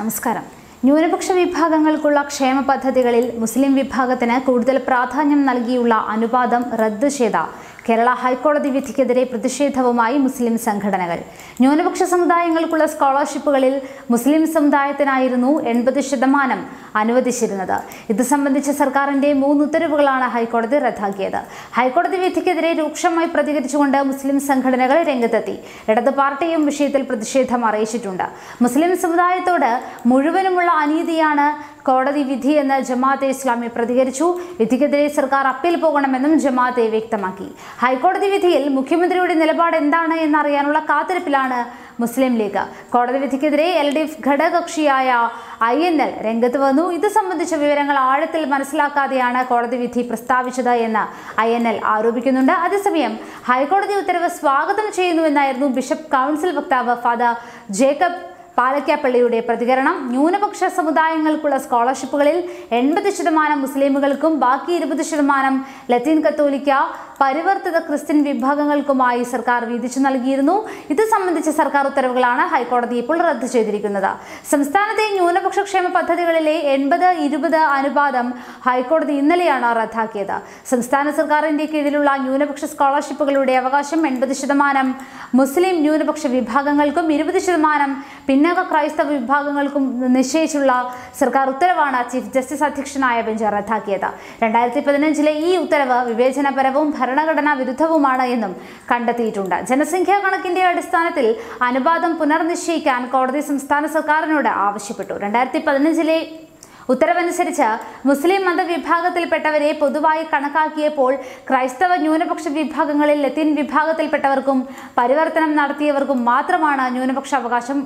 നമസ്കാരം. ന്യൂനപക്ഷ വിഭാഗങ്ങൾക്കുള്ള ക്ഷേമ പദ്ധതികളിൽ മുസ്ലിം വിഭാഗത്തിന് കൂടുതൽ പ്രാധാന്യം നൽകിയുള്ള അനുപാതം റദ്ദ് ചെയ്ത കേരള ഹൈക്കോടതി വിധിക്കെതിരെ പ്രതിഷേധവുമായി മുസ്ലിം സംഘടനകൾ. ന്യൂനപക്ഷ സമുദായങ്ങൾക്കുള്ള സ്കോളർഷിപ്പുകളിൽ മുസ്ലിം സമുദായത്തിനായിരുന്നു എൺപത് ശതമാനം അനുവദിച്ചിരുന്നത്. ഇത് സംബന്ധിച്ച സർക്കാരിന്റെ മൂന്ന് ഉത്തരവുകളാണ് ഹൈക്കോടതി റദ്ദാക്കിയത്. ഹൈക്കോടതി വിധിക്കെതിരെ രൂക്ഷമായി പ്രതികരിച്ചുകൊണ്ട് മുസ്ലിം സംഘടനകൾ രംഗത്തെത്തി. ഇടത് പാർട്ടിയും വിഷയത്തിൽ പ്രതിഷേധം അറിയിച്ചിട്ടുണ്ട്. മുസ്ലിം സമുദായത്തോട് മുഴുവനുമുള്ള അനീതിയാണ് കോടതി വിധി എന്ന് ജമാഅത്തെ ഇസ്ലാമി പ്രതികരിച്ചു. വിധിക്കെതിരെ സർക്കാർ അപ്പീൽ പോകണമെന്നും ജമാഅത്തെ വ്യക്തമാക്കി. ഹൈക്കോടതി വിധിയിൽ മുഖ്യമന്ത്രിയുടെ നിലപാട് എന്താണ് എന്നറിയാനുള്ള കാത്തിരിപ്പിലാണ് മുസ്ലിം ലീഗ്. കോടതി വിധിക്കെതിരെ എൽ ഡി എഫ് ഘടകകക്ഷിയായ ഐ എൻ എൽ രംഗത്ത് വന്നു. ഇത് സംബന്ധിച്ച വിവരങ്ങൾ ആഴത്തിൽ മനസ്സിലാക്കാതെയാണ് കോടതി വിധി പ്രസ്താവിച്ചത് എന്ന് ഐ എൻ എൽ ആരോപിക്കുന്നുണ്ട്. അതേസമയം ഹൈക്കോടതി ഉത്തരവ് സ്വാഗതം ചെയ്യുന്നുവെന്നായിരുന്നു ബിഷപ്പ് കൗൺസിൽ വക്താവ് ഫാദർ ജേക്കബ് പാലക്കാപ്പള്ളിയുടെ പ്രതികരണം ന്യൂനപക്ഷ സമുദായങ്ങൾക്കുള്ള സ്കോളർഷിപ്പുകളിൽ എൺപത് ശതമാനം മുസ്ലിമുകൾക്കും ബാക്കി ഇരുപത് ശതമാനം ലത്തീൻ കത്തോലിക്ക പരിവർത്തിത ക്രിസ്ത്യൻ വിഭാഗങ്ങൾക്കുമായി സർക്കാർ വിധിച്ചു നൽകിയിരുന്നു. ഇത് സംബന്ധിച്ച സർക്കാർ ഉത്തരവുകളാണ് ഹൈക്കോടതി ഇപ്പോൾ റദ്ദ് ചെയ്തിരിക്കുന്നത്. സംസ്ഥാനത്തെ ന്യൂനപക്ഷ ക്ഷേമ പദ്ധതികളിലെ എൺപത് ഇരുപത് അനുപാതം ഹൈക്കോടതി ഇന്നലെയാണ് റദ്ദാക്കിയത്. സംസ്ഥാന സർക്കാരിന്റെ കീഴിലുള്ള ന്യൂനപക്ഷ സ്കോളർഷിപ്പുകളുടെ അവകാശം എൺപത് ശതമാനം മുസ്ലിം ന്യൂനപക്ഷ വിഭാഗങ്ങൾക്കും ഇരുപത് ശതമാനം പിന്നാക്ക ക്രൈസ്തവ വിഭാഗങ്ങൾക്കും നിശ്ചയിച്ചുള്ള സർക്കാർ ഉത്തരവാണ് ചീഫ് ജസ്റ്റിസ് അധ്യക്ഷനായ ബെഞ്ച് റദ്ദാക്കിയത്. രണ്ടായിരത്തി പതിനഞ്ചിലെ ഈ ഉത്തരവ് വിവേചനപരവും ഭരണഘടനാ വിരുദ്ധവുമാണ് എന്നും കണ്ടെത്തിയിട്ടുണ്ട്. ജനസംഖ്യാ കണക്കിന്റെ അടിസ്ഥാനത്തിൽ അനുപാതം പുനർനിശ്ചയിക്കാൻ കോടതി സംസ്ഥാന സർക്കാരിനോട് ആവശ്യപ്പെട്ടു. രണ്ടായിരത്തി പതിനഞ്ചിലെ ഉത്തരവനുസരിച്ച് മുസ്ലിം മതവിഭാഗത്തിൽപ്പെട്ടവരെ പൊതുവായി കണക്കാക്കിയപ്പോൾ ക്രൈസ്തവ ന്യൂനപക്ഷ വിഭാഗങ്ങളിൽ ലത്തീൻ വിഭാഗത്തിൽപ്പെട്ടവർക്കും പരിവർത്തനം നടത്തിയവർക്കും മാത്രമാണ് ന്യൂനപക്ഷ അവകാശം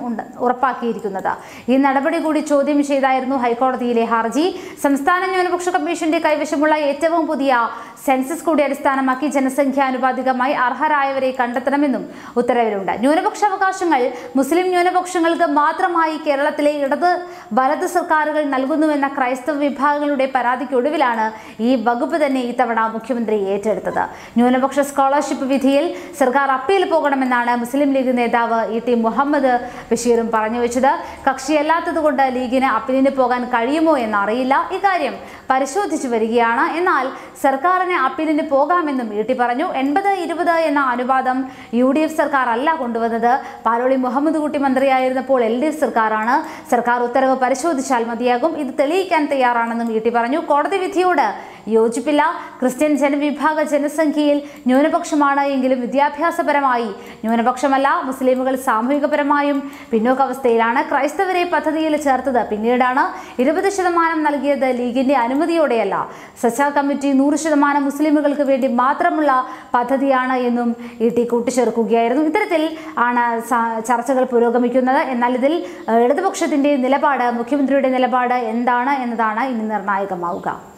ഉറപ്പാക്കിയിരിക്കുന്നത്. ഈ നടപടി കൂടി ചോദ്യം ചെയ്തായിരുന്നു ഹൈക്കോടതിയിലെ ഹർജി. സംസ്ഥാന ന്യൂനപക്ഷ കമ്മീഷന്റെ കൈവശമുള്ള ഏറ്റവും പുതിയ സെൻസസ് കൂടി അടിസ്ഥാനമാക്കി ജനസംഖ്യാനുപാതികമായി അർഹരായവരെ കണ്ടെത്തണമെന്നും ഉത്തരവിലുണ്ട്. ന്യൂനപക്ഷ അവകാശങ്ങൾ മുസ്ലിം ന്യൂനപക്ഷങ്ങൾക്ക് മാത്രമായി കേരളത്തിലെ ഇടത് വലത് സർക്കാരുകൾ നൽകുന്നുവെന്ന ക്രൈസ്തവ വിഭാഗങ്ങളുടെ പരാതിക്കൊടുവിലാണ് ഈ വകുപ്പ് തന്നെ ഇത്തവണ മുഖ്യമന്ത്രി ഏറ്റെടുത്തത്. ന്യൂനപക്ഷ സ്കോളർഷിപ്പ് വിധിയിൽ സർക്കാർ അപ്പീൽ പോകണമെന്നാണ് മുസ്ലിം ലീഗ് നേതാവ് ഇ ടി മുഹമ്മദ് ബഷീറും പറഞ്ഞു വെച്ചത്. കക്ഷിയല്ലാത്തതുകൊണ്ട് ലീഗിന് അപ്പീലിന് പോകാൻ കഴിയുമോ എന്നറിയില്ല. ഇക്കാര്യം പരിശോധിച്ചു വരികയാണ്. എന്നാൽ സർക്കാരിന് അപ്പീലിന് പോകാമെന്നും ഈട്ടി പറഞ്ഞു. എൺപത് ഇരുപത് എന്ന അനുപാതം യു ഡി എഫ് സർക്കാർ അല്ല കൊണ്ടുവന്നത്. പാലോളി മുഹമ്മദ് കുട്ടി മന്ത്രിയായിരുന്നപ്പോൾ എൽ ഡി എഫ് സർക്കാരാണ്. സർക്കാർ ഉത്തരവ് പരിശോധിച്ചാൽ മതിയാകും. ഇത് തെളിയിക്കാൻ തയ്യാറാണെന്നും ഈട്ടി പറഞ്ഞു. കോടതി വിധിയോട് യോജിപ്പില്ല. ക്രിസ്ത്യൻ ജനവിഭാഗ ജനസംഖ്യയിൽ ന്യൂനപക്ഷമാണ് എങ്കിലും വിദ്യാഭ്യാസപരമായി. ന്യൂനപക്ഷമല്ല മുസ്ലിമുകൾ സാമൂഹികപരമായും പിന്നോക്കാവസ്ഥയിലാണ്. ക്രൈസ്തവരെ പദ്ധതിയിൽ ചേർത്തത് പിന്നീടാണ് ഇരുപത് ശതമാനം നൽകിയത് ലീഗിന്റെ അനുമതിയോടെയല്ല. സച്ച കമ്മിറ്റി നൂറ് ശതമാനം മുസ്ലിമുകൾക്ക് വേണ്ടി മാത്രമുള്ള പദ്ധതിയാണ് എന്നും ഇ ടി കൂട്ടിച്ചേർക്കുകയായിരുന്നു. ഇത്തരത്തിൽ ആണ് ചർച്ചകൾ പുരോഗമിക്കുന്നത്. എന്നാൽ ഇതിൽ ഇടതുപക്ഷത്തിന്റെ നിലപാട് മുഖ്യമന്ത്രിയുടെ നിലപാട് എന്താണ് എന്നതാണ് ഇനി നിർണായകമാവുക.